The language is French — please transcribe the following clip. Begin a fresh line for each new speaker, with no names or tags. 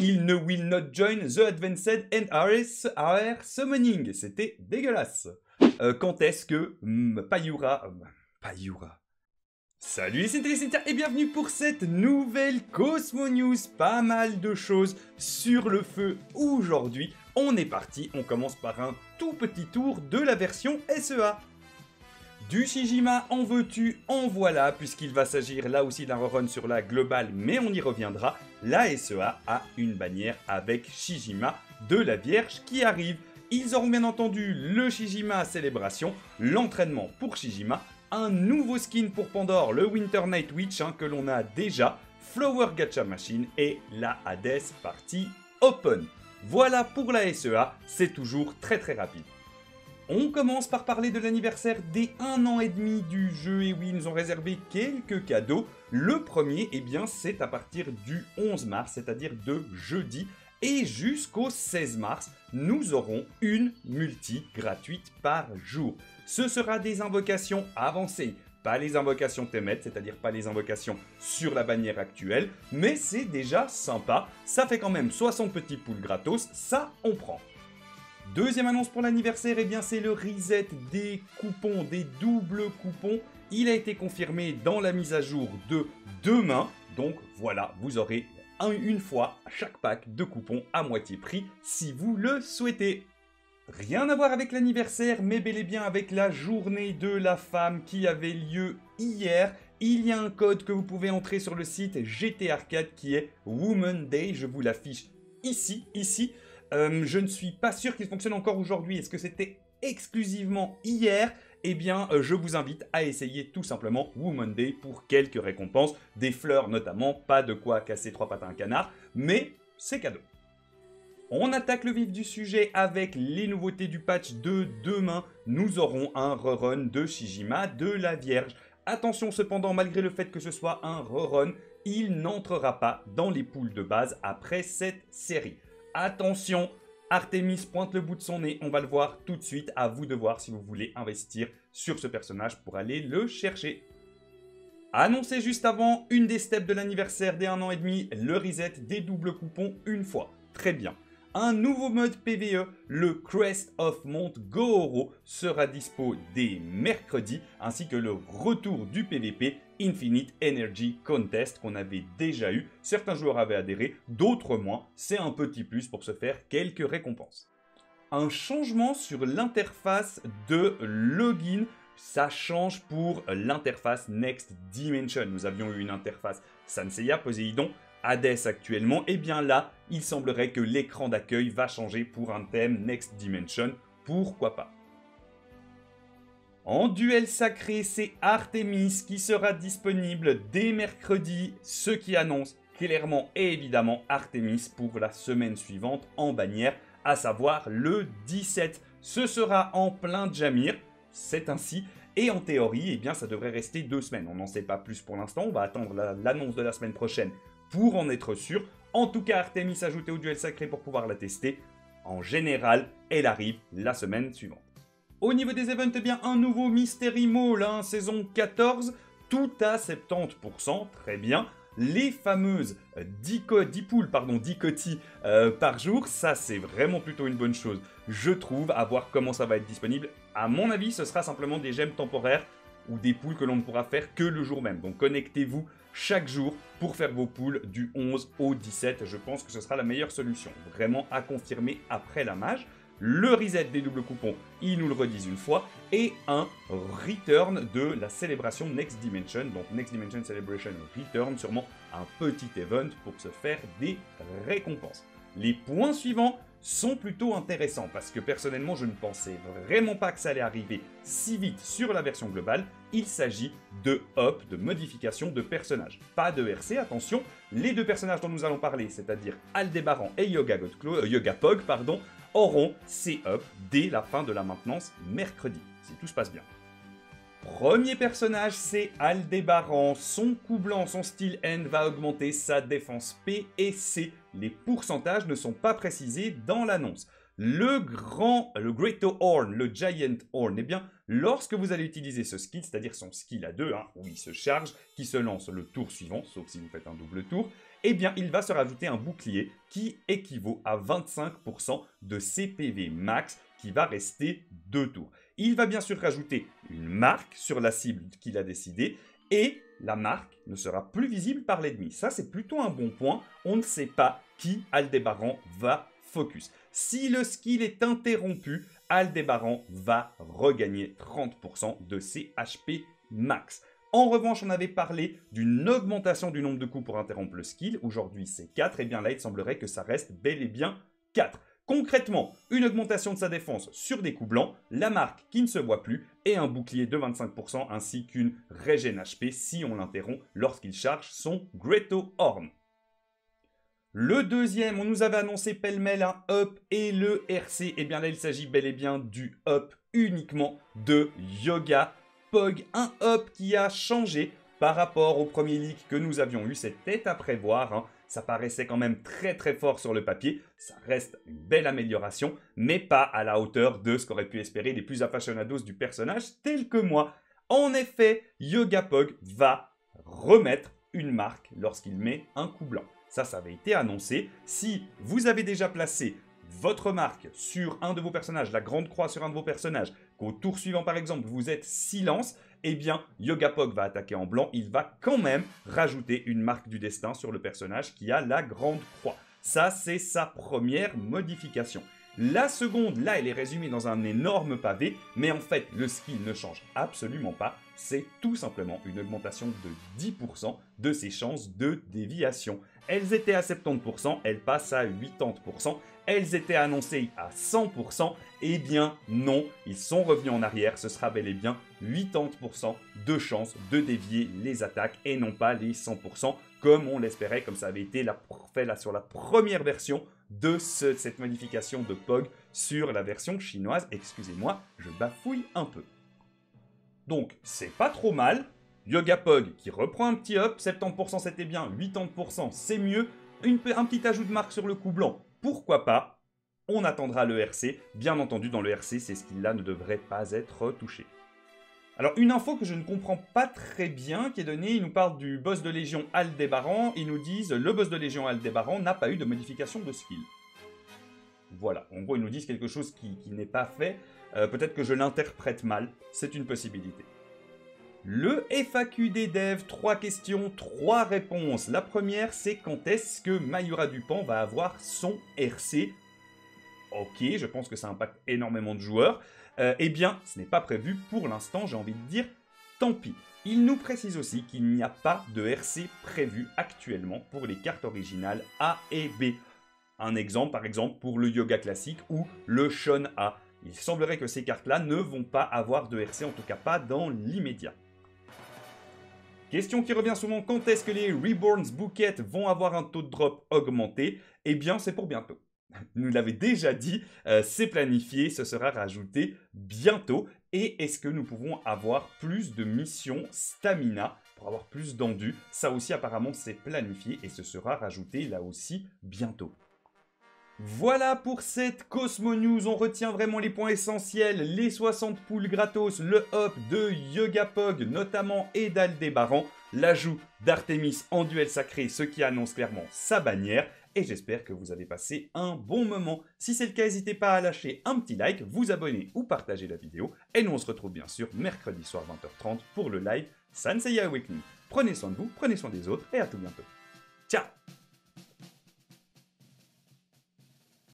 Il ne will not join the advanced and RS, RR summoning. C'était dégueulasse. Euh, quand est-ce que hmm, Payura... euh, Payura... Salut les Cynthia et bienvenue pour cette nouvelle Cosmo News. Pas mal de choses sur le feu aujourd'hui. On est parti, on commence par un tout petit tour de la version SEA. Du Shijima en veux-tu, en voilà, puisqu'il va s'agir là aussi d'un rerun sur la globale, mais on y reviendra. La SEA a une bannière avec Shijima de la Vierge qui arrive. Ils auront bien entendu le Shijima Célébration, l'entraînement pour Shijima, un nouveau skin pour Pandore, le Winter Night Witch hein, que l'on a déjà, Flower Gacha Machine et la Hades Party Open. Voilà pour la SEA, c'est toujours très très rapide. On commence par parler de l'anniversaire des 1 an et demi du jeu, et oui, ils nous ont réservé quelques cadeaux. Le premier, eh bien, c'est à partir du 11 mars, c'est-à-dire de jeudi, et jusqu'au 16 mars, nous aurons une multi gratuite par jour. Ce sera des invocations avancées, pas les invocations Temet, c'est-à-dire pas les invocations sur la bannière actuelle, mais c'est déjà sympa, ça fait quand même 60 petits poules gratos, ça on prend. Deuxième annonce pour l'anniversaire, eh bien c'est le reset des coupons, des doubles coupons. Il a été confirmé dans la mise à jour de demain. Donc voilà, vous aurez un- une fois chaque pack de coupons à moitié prix si vous le souhaitez. Rien à voir avec l'anniversaire, mais bel et bien avec la journée de la femme qui avait lieu hier. Il y a un code que vous pouvez entrer sur le site GT Arcade qui est Woman Day. Je vous l'affiche ici, ici. Euh, je ne suis pas sûr qu'il fonctionne encore aujourd'hui. Est-ce que c'était exclusivement hier? Eh bien, euh, je vous invite à essayer tout simplement Woman Day pour quelques récompenses. Des fleurs notamment, pas de quoi casser trois pattes à un canard, mais c'est cadeau. On attaque le vif du sujet avec les nouveautés du patch de demain. Nous aurons un rerun de Shijima de la Vierge. Attention cependant, malgré le fait que ce soit un rerun, il n'entrera pas dans les poules de base après cette série. Attention, Artemis pointe le bout de son nez, on va le voir tout de suite, à vous de voir si vous voulez investir sur ce personnage pour aller le chercher. Annoncé juste avant, une des steps de l'anniversaire des 1 an et demi, le reset des doubles coupons une fois. Très bien. Un nouveau mode PVE, le Crest of Mount Gohoro, sera dispo dès mercredi, ainsi que le retour du PVP Infinite Energy Contest qu'on avait déjà eu. Certains joueurs avaient adhéré, d'autres moins. C'est un petit plus pour se faire quelques récompenses. Un changement sur l'interface de login. Ça change pour l'interface Next Dimension. Nous avions eu une interface Sanseiya Poséidon Hades actuellement, et bien là, il semblerait que l'écran d'accueil va changer pour un thème Next Dimension, pourquoi pas. En duel sacré, c'est Artemis qui sera disponible dès mercredi, ce qui annonce clairement et évidemment Artemis pour la semaine suivante en bannière, à savoir le 17. Ce sera en plein Jamir, c'est ainsi, et en théorie, eh bien, ça devrait rester deux semaines. On n'en sait pas plus pour l'instant, on va attendre la- l'annonce de la semaine prochaine pour en être sûr. En tout cas, Artemis ajouté au duel sacré pour pouvoir la tester. En général, elle arrive la semaine suivante. Au niveau des events, eh bien, un nouveau Mystery Mall, hein, saison 14, tout à 70%, très bien. Les fameuses euh, 10, co- 10 poules, pardon, 10 cotis euh, par jour, ça c'est vraiment plutôt une bonne chose, je trouve, à voir comment ça va être disponible. À mon avis, ce sera simplement des gemmes temporaires ou des poules que l'on ne pourra faire que le jour même. Donc connectez-vous chaque jour pour faire vos poules du 11 au 17. Je pense que ce sera la meilleure solution. Vraiment à confirmer après la mage. Le reset des doubles coupons, ils nous le redisent une fois. Et un return de la célébration Next Dimension. Donc Next Dimension Celebration Return, sûrement un petit event pour se faire des récompenses. Les points suivants sont plutôt intéressants parce que personnellement je ne pensais vraiment pas que ça allait arriver si vite sur la version globale. Il s'agit de up, de modification de personnages. Pas de RC, attention, les deux personnages dont nous allons parler, c'est-à-dire Aldébaran et Yoga, Godclaw- euh, Yoga Pog, pardon, auront ces up dès la fin de la maintenance mercredi, si tout se passe bien. Premier personnage, c'est Aldébaran. Son coup blanc, son style N va augmenter sa défense P et C. Les pourcentages ne sont pas précisés dans l'annonce. Le grand, le Great Horn, le Giant Horn, eh bien, lorsque vous allez utiliser ce skill, c'est-à-dire son skill à deux, hein, où il se charge, qui se lance le tour suivant, sauf si vous faites un double tour, eh bien il va se rajouter un bouclier qui équivaut à 25% de CPV max qui va rester deux tours. Il va bien sûr rajouter une marque sur la cible qu'il a décidé et la marque ne sera plus visible par l'ennemi. Ça, c'est plutôt un bon point. On ne sait pas qui Aldébaran va focus. Si le skill est interrompu, Aldébaran va regagner 30% de ses HP max. En revanche, on avait parlé d'une augmentation du nombre de coups pour interrompre le skill. Aujourd'hui, c'est 4. Et bien là, il semblerait que ça reste bel et bien 4. Concrètement, une augmentation de sa défense sur des coups blancs, la marque qui ne se voit plus et un bouclier de 25% ainsi qu'une régène HP si on l'interrompt lorsqu'il charge son Greto Horn. Le deuxième, on nous avait annoncé pêle-mêle un up et le RC. Et eh bien là, il s'agit bel et bien du up uniquement de Yoga Pog. Un up qui a changé par rapport au premier leak que nous avions eu. C'était à prévoir. Hein. Ça paraissait quand même très très fort sur le papier. Ça reste une belle amélioration, mais pas à la hauteur de ce qu'auraient pu espérer les plus aficionados du personnage, tel que moi. En effet, Yoga Pog va remettre une marque lorsqu'il met un coup blanc. Ça, ça avait été annoncé. Si vous avez déjà placé votre marque sur un de vos personnages, la grande croix sur un de vos personnages, qu'au tour suivant par exemple vous êtes silence, eh bien Yogapog va attaquer en blanc, il va quand même rajouter une marque du destin sur le personnage qui a la grande croix. Ça c'est sa première modification. La seconde, là, elle est résumée dans un énorme pavé, mais en fait, le skill ne change absolument pas. C'est tout simplement une augmentation de 10% de ses chances de déviation. Elles étaient à 70%, elles passent à 80%. Elles étaient annoncées à 100%, eh bien non, ils sont revenus en arrière, ce sera bel et bien 80% de chances de dévier les attaques et non pas les 100% comme on l'espérait, comme ça avait été la, fait sur la première version de cette modification de POG sur la version chinoise. Excusez-moi, je bafouille un peu. Donc, c'est pas trop mal. Yoga Pog qui reprend un petit up, 70% c'était bien, 80% c'est mieux. un petit ajout de marque sur le coup blanc, pourquoi pas? On attendra le RC. Bien entendu, dans le RC, ces skills-là ne devraient pas être touchés. Alors, une info que je ne comprends pas très bien qui est donnée, ils nous parlent du boss de Légion Aldébaran, ils nous disent le boss de Légion Aldébaran n'a pas eu de modification de skill. Voilà, en gros, ils nous disent quelque chose qui, n'est pas fait. Euh, peut-être que je l'interprète mal, c'est une possibilité. Le FAQ des devs, trois questions, trois réponses. La première, c'est quand est-ce que Mayura Dupont va avoir son RC Ok, je pense que ça impacte énormément de joueurs. Euh, eh bien, ce n'est pas prévu pour l'instant, j'ai envie de dire, tant pis. Il nous précise aussi qu'il n'y a pas de RC prévu actuellement pour les cartes originales A et B. Un exemple, par exemple, pour le Yoga classique ou le Shon A. Il semblerait que ces cartes-là ne vont pas avoir de RC, en tout cas pas dans l'immédiat. Question qui revient souvent, quand est-ce que les Reborns Bouquet vont avoir un taux de drop augmenté? Eh bien, c'est pour bientôt nous l'avait déjà dit, euh, c'est planifié, ce sera rajouté bientôt. Et est-ce que nous pouvons avoir plus de missions stamina pour avoir plus d'endu Ça aussi apparemment c'est planifié et ce sera rajouté là aussi bientôt. Voilà pour cette Cosmo News, on retient vraiment les points essentiels, les 60 poules gratos, le hop de Yogapog notamment et d'Aldébaran, l'ajout d'Artemis en duel sacré, ce qui annonce clairement sa bannière, et j'espère que vous avez passé un bon moment. Si c'est le cas, n'hésitez pas à lâcher un petit like, vous abonner ou partager la vidéo. Et nous on se retrouve bien sûr mercredi soir 20h30 pour le live Sanseiya Awakening. Prenez soin de vous, prenez soin des autres et à tout bientôt. Ciao